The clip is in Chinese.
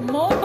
猫